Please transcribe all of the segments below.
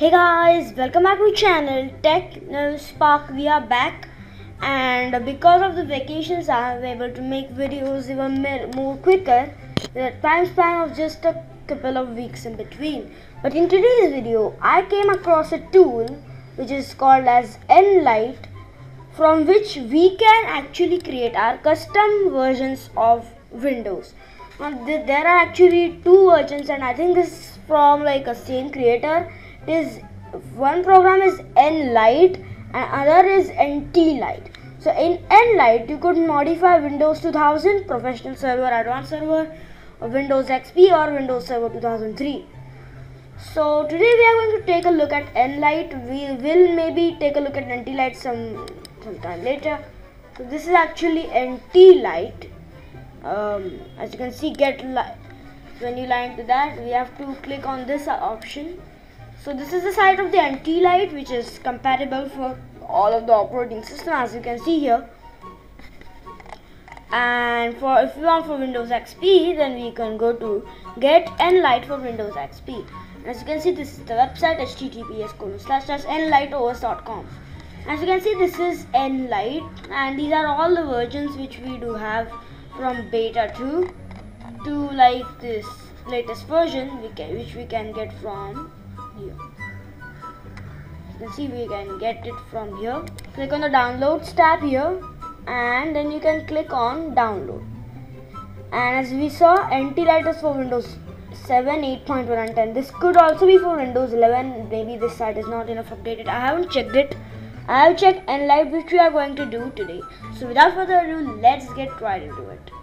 Hey guys, welcome back to my channel Techno Spark. We are back, and because of the vacations, I am able to make videos even more quicker. The time span of just a couple of weeks in between. But in today's video, I came across a tool which is called as nLite, from which we can actually create our custom versions of Windows. Now, there are actually two versions, and I think this is from like a same creator is one program is nLite and other is NTLite. So in nLite you could modify Windows 2000 Professional Server, Advanced Server, Windows XP or Windows Server 2003. So today we are going to take a look at nLite. We will maybe take a look at NTLite some sometime later. So this is actually NTLite. Um, as you can see, get li- when you line to that, we have to click on this option so this is the side of the NTLite which is compatible for all of the operating system as you can see here. And for if you want for Windows XP then we can go to get nLite for Windows XP as you can see this is the website https colon slash slash nliteos.com as you can see this is nLite and these are all the versions which we do have from beta 2 to like this latest version we can, which we can get from here. You can see we can get it from here. Click on the downloads tab here and then you can click on download. And as we saw NTLite is for Windows 7 8.1 and 10 this could also be for Windows 11 maybe this site is not enough updated. I haven't checked it. I have checked nLite which we are going to do today. So without further ado let's get right into it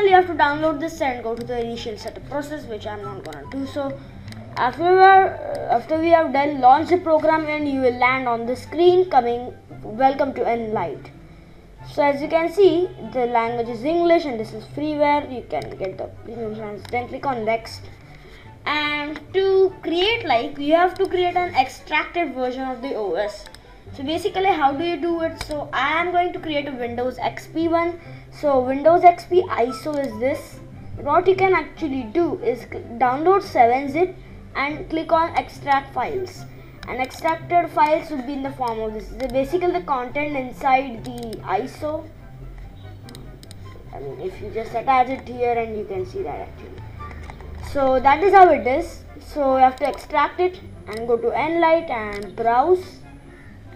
all you have to download this and go to the initial setup process which i'm not gonna do. So after we, are, after we have done launch the program and you will land on the screen coming welcome to nLite. So as you can see the language is english and this is freeware. You can get the premium plans then click on next. And to create like you have to create an extracted version of the os so basically how do you do it? So i am going to create a windows xp one. So windows xp iso is this. What you can actually do is download 7zip and click on extract files. And extracted files would be in the form of this. Basically the content inside the iso i mean if you just attach it here and you can see that actually. So that is how it is. So you have to extract it and go to nLite and browse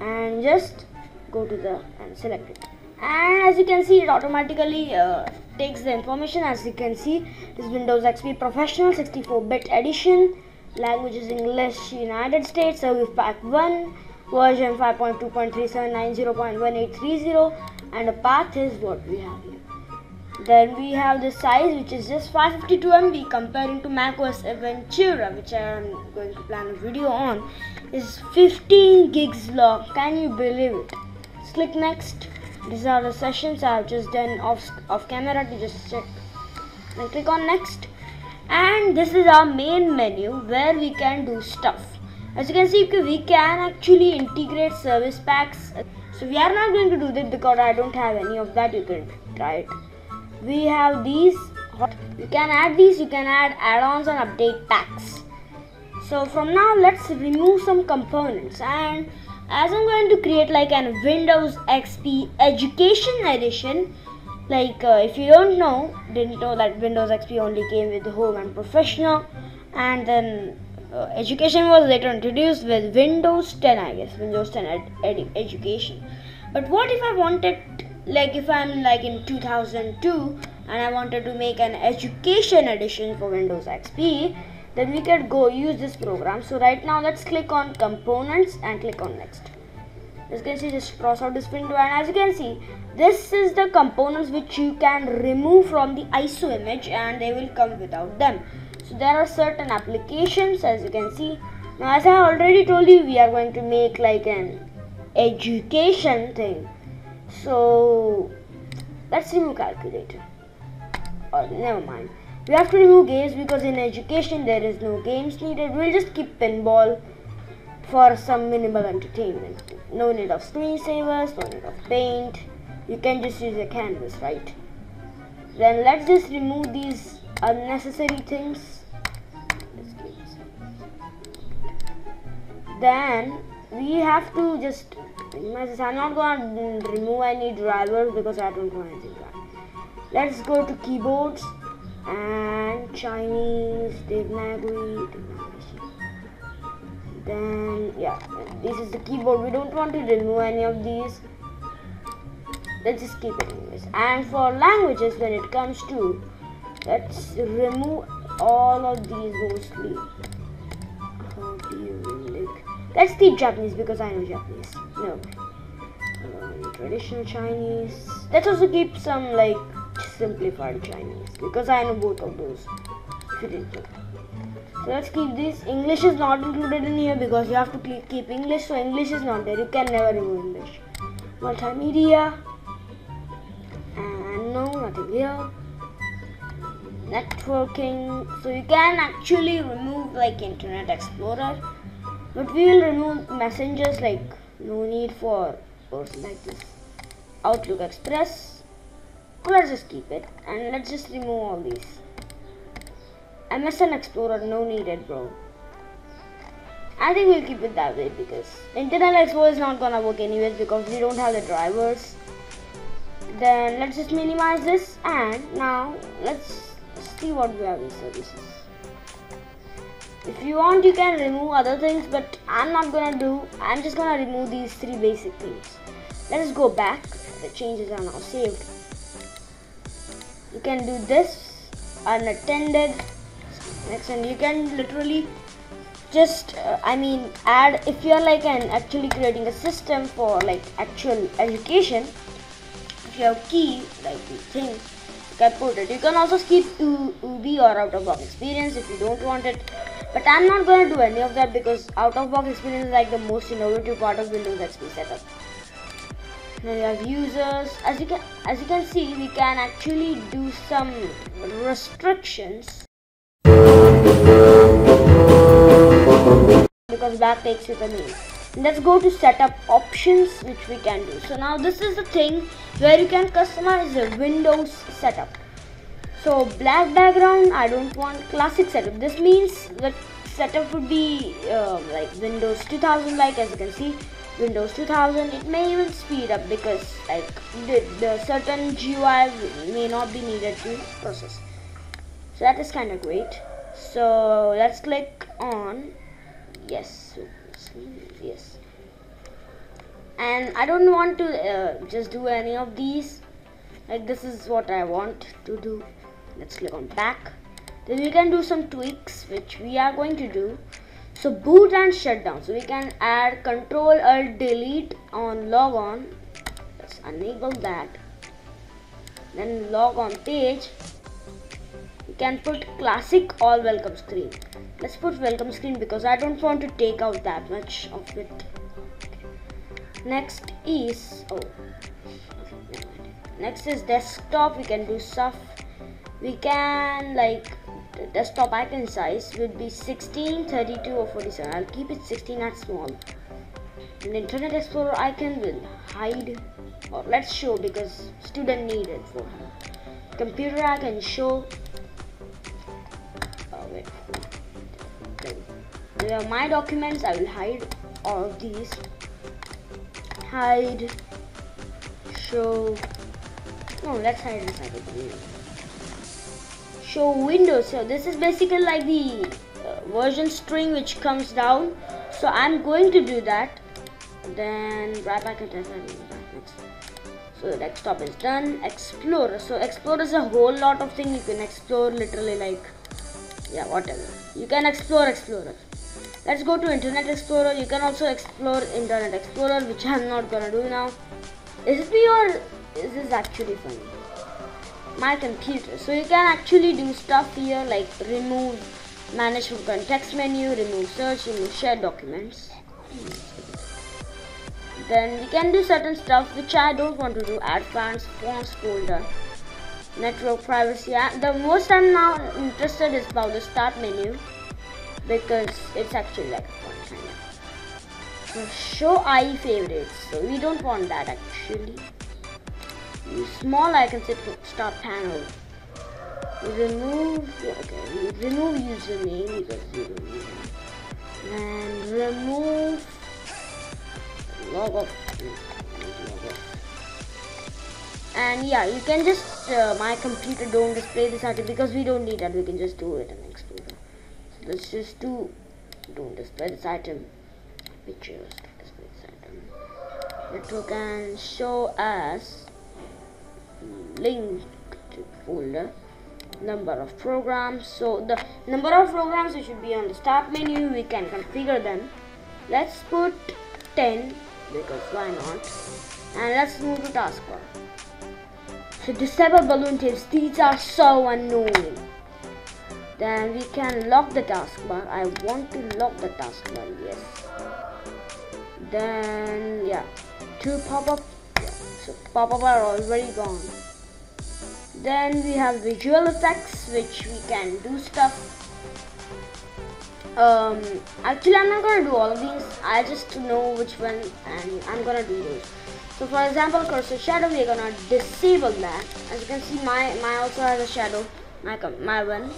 and just go to the and select it. And as you can see it automatically uh, takes the information. As you can see this windows xp professional 64 bit edition. Language is english united states. Service pack 1 version 5.2.3790.1830 and the path is what we have here. Then we have the size which is just 552 MB comparing to macOS Ventura which I am going to plan a video on is 15 gigs long. Can you believe it? Click next. These are the sessions I have just done off, off camera to just check. And click on next. And this is our main menu where we can do stuff. As you can see we can actually integrate service packs. So we are not going to do that because I don't have any of that you can try it we have these. You can add these. You can add add-ons and update packs so from now let's remove some components. And as I'm going to create like an Windows XP Education Edition like uh, if you don't know didn't know that Windows XP only came with Home and Professional. And then uh, Education was later introduced with Windows 10 I guess Windows 10 ed- ed- Education. But what if I wanted like if I'm like in 2002 and I wanted to make an education edition for Windows XP then we can go use this program. So right now let's click on components and click on next. As you can see just cross out this window. And as you can see this is the components which you can remove from the ISO image and they will come without them. So there are certain applications as you can see. Now as I already told you we are going to make like an education thing. So let's remove calculator. Or never mind we have to remove games because in education there is no games needed. We'll just keep pinball for some minimal entertainment. No need of screensavers no need of paint. You can just use a canvas right? Then let's just remove these unnecessary things. Then we have to just I'm not going to remove any drivers because I don't want anything let's go to keyboards and Chinese Devanagari then yeah this is the keyboard. We don't want to remove any of these. Let's just keep it anyways and for languages when it comes to let's remove all of these mostly. Let's keep Japanese because I know Japanese. No. Uh, traditional Chinese. Let's also keep some like simplified Chinese because I know both of those. So let's keep this. English is not included in here because you have to keep English. So English is not there. You can never remove English. Multimedia. And no, nothing here. Networking. So you can actually remove like Internet Explorer. But we will remove messengers like no need for or like this. Outlook Express let's just keep it and let's just remove all these. MSN Explorer no needed bro. I think we'll keep it that way because Internet Explorer is not gonna work anyways because we don't have the drivers. Then let's just minimize this and now let's see what we have in services. If you want you can remove other things but I'm not gonna do I'm just gonna remove these three basic things. Let us go back the changes are now saved you can do this unattended. Next and you can literally just uh, I mean add if you are like an actually creating a system for like actual education if you have key like the thing you can put it you can also skip OOBE or out of box experience if you don't want it. But I'm not to do any of that because out of box experience is like the most innovative part of Windows XP setup we have users as you can as you can see we can actually do some restrictions. Because that takes you the name let's go to setup options which we can do. So now this is the thing where you can customize the windows setup. So black background i don't want classic setup. This means the setup would be uh, like windows 2000 like as you can see Windows 2000 it may even speed up because like the, the certain GUI may not be needed to process. So that is kind of great. So let's click on yes yes. And I don't want to uh, just do any of these. Like this is what I want to do. Let's click on back. Then we can do some tweaks which we are going to do so boot and shutdown so we can add control alt delete on log on. Let's enable that. Then log on page. We can put classic all welcome screen. Let's put welcome screen because I don't want to take out that much of it. Next is oh next is desktop. We can do stuff. We can like desktop icon size would be 16, 32 or 47. I'll keep it 16 at small. And Internet Explorer icon will hide or let's show because student need it for computer icon show. Oh wait. There are my documents. I will hide all of these. Hide. Show. No let's hide inside the show windows. So this is basically like the uh, version string which comes down. So I'm going to do that. Then right back into next. So the desktop is done. Explorer so explorer is a whole lot of thing. You can explore literally like yeah whatever. You can explore explorer let's go to internet explorer. You can also explore internet explorer which i'm not gonna do now. Is it me or is this actually funny my computer. So you can actually do stuff here like remove manage from context menu, remove search, remove share documents. Then we can do certain stuff which I don't want to do. advanced fonts, folder. network privacy. Uh, the most I'm now interested is about the start menu because it's actually like fun kind of. So show eye favorites. So we don't want that actually. Small icons at start panel. Remove okay, remove username because you don't need. And remove logo and yeah you can just uh, my computer don't display this item because we don't need that. We can just do it in Explorer. So let's just do don't display this item. Pictures display this item. It can show us linked folder number of programs so the number of programs should be on the start menu we can configure them let's put 10 because why not and let's move to taskbar so disable balloon tips, these are so annoying. Then we can lock the taskbar. I want to lock the taskbar, yes. Then yeah, two pop-up, yeah. so pop-up are already gone. Then we have visual effects which we can do stuff. Um, actually I'm not gonna do all of these. I just know which one and I'm gonna do those. So for example, cursor shadow, we're gonna disable that. As you can see, my my also has a shadow. My my one.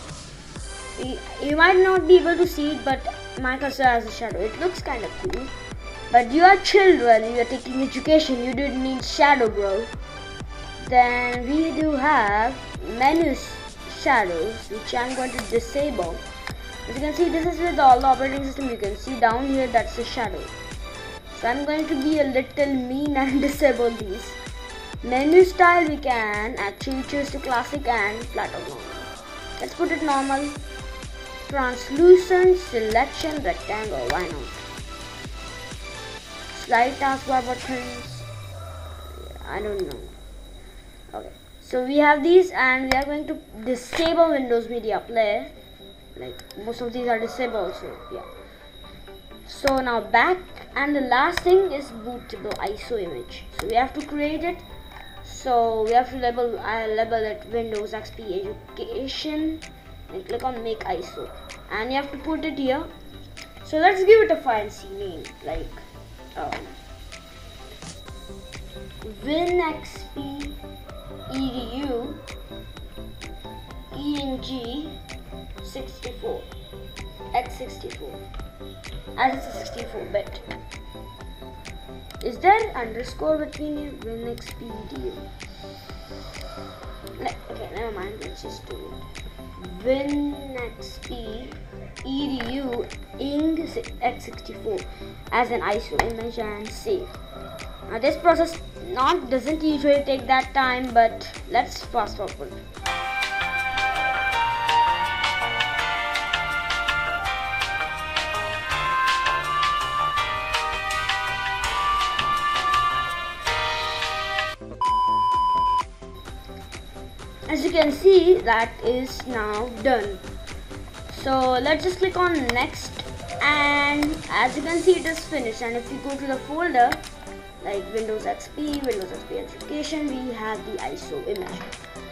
You, you might not be able to see it, but my cursor has a shadow. It looks kind of cool. But you are children. You are taking education. You don't need shadow, bro. Then we do have menu shadows, which I'm going to disable. As you can see, this is with all the operating system. You can see down here that's the shadow. So I'm going to be a little mean and disable these. Menu style we can actually choose to classic and flat or normal. Let's put it normal. Translucent selection rectangle, why not? Slide taskbar buttons. I don't know. So we have these and we are going to disable Windows Media Player. Like most of these are disabled, so yeah. So now back. And the last thing is bootable ISO image. So we have to create it. So we have to label I label it Windows XP Education. And click on make ISO and you have to put it here. So let's give it a fancy name like um, WinXP G64 x64 as it's a 64 bit. Is there underscore between Linux PDU? Okay, never mind. Let's just do it. WinXP EDU ING x64 as an ISO image and save. Now this process not doesn't usually take that time, but let's fast forward. Can see that is now done so let's just click on next and as you can see it is finished and if you go to the folder like Windows XP, Windows XP Education, we have the ISO image.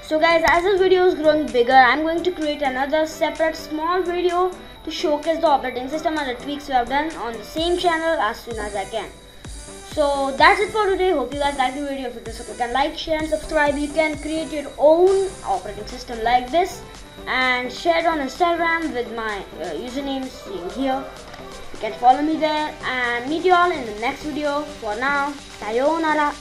So guys, as this video is growing bigger, I'm going to create another separate small video to showcase the operating system and the tweaks we have done on the same channel as soon as I can. So that's it for today. Hope you guys liked the video. If it is so, you can like, share and subscribe. You can create your own operating system like this and share it on Instagram with my uh, username seen here. You can follow me there and meet you all in the next video. For now, sayonara.